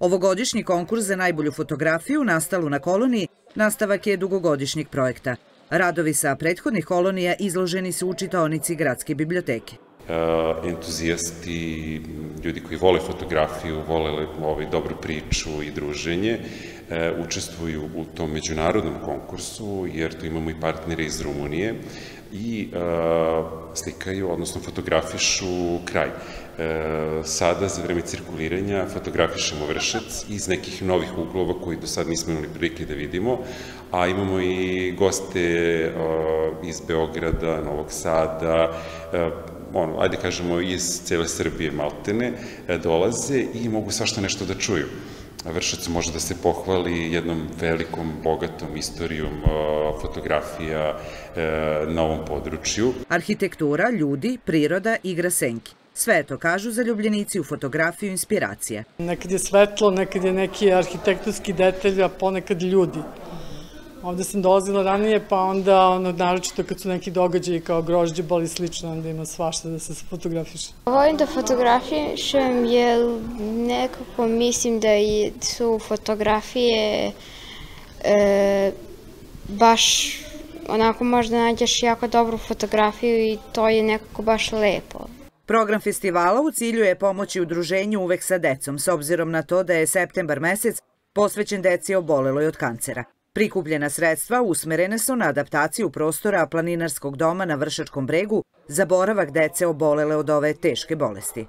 Ovogodišnji konkurs za najbolju fotografiju nastalu na koloniji nastavak je dugogodišnjeg projekta. Radovi sa prethodnih kolonija izloženi su u čitaonici Gradske biblioteke. E, entuzijasti, ljudi koji vole fotografiju, vole ovaj, dobru priču i druženje, e, učestvuju u tom međunarodnom konkursu, jer tu imamo i partnere iz Rumunije i e, slikaju, odnosno fotografišu kraj. Sada, za vreme cirkuliranja, fotografišemo vršac iz nekih novih uglova koji do sad nismo imali prilike da vidimo, a imamo i goste iz Beograda, Novog Sada, ono, ajde kažemo, iz cele Srbije maltene e, dolaze i mogu svašta nešto da čuju. Vršac može da se pohvali jednom velikom, bogatom istorijom e, fotografija e, na ovom području. Arhitektura, ljudi, priroda, igra senki. Sve to kažu zaljubljenici u fotografiju inspiracije. Nekad je svetlo, nekad je neki arhitektonski detalj, a ponekad ljudi. Ovde sam dolazila ranije, pa onda, ono, naročito kad su neki događaji kao grožđe, boli slično, onda ima svašta da se fotografiše. Volim da fotografišem jer nekako mislim da su fotografije e, baš onako možda nađeš jako dobru fotografiju i to je nekako baš lepo. Program festivala u cilju je pomoći udruženju uvek sa decom, s obzirom na to da je septembar mesec posvećen deci oboleloj od kancera. Prikupljena sredstva usmerene su na adaptaciju prostora planinarskog doma na Vršačkom bregu za boravak dece obolele od ove teške bolesti.